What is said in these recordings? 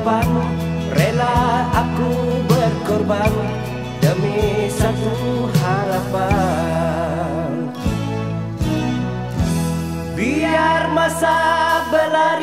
kapan Rela aku berkorban Demi satu harapan. Biar masa berlari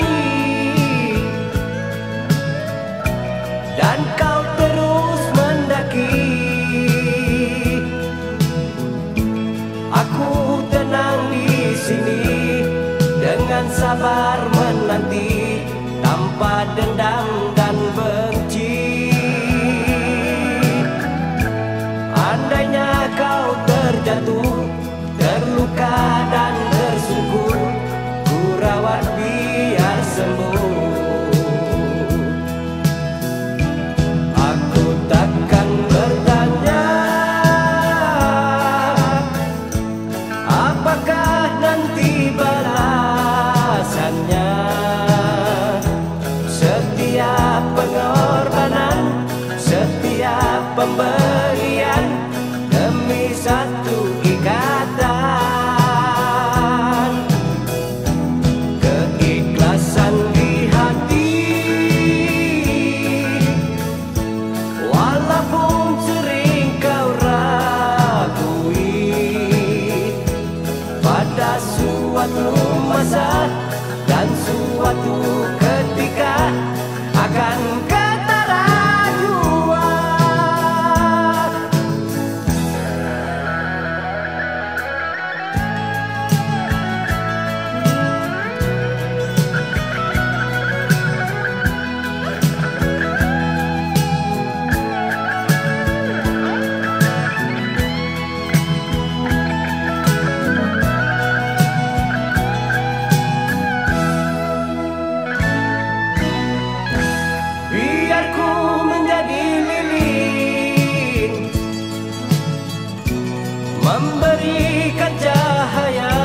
memberikan cahaya.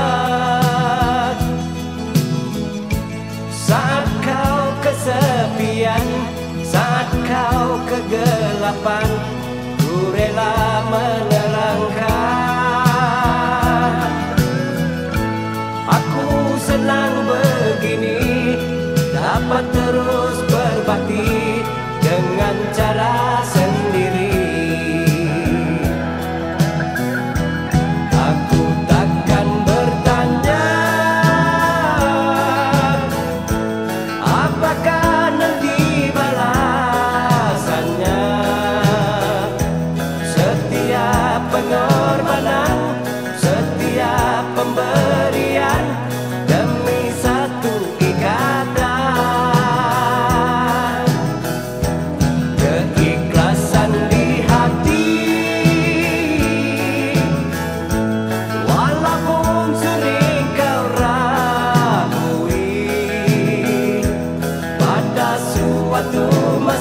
Saat kau kesepian saat kau kegelapan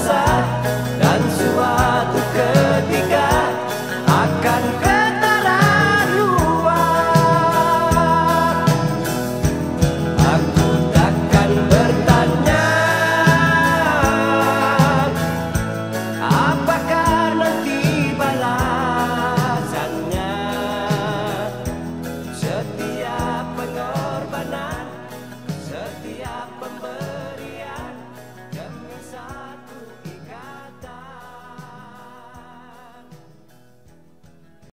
casa.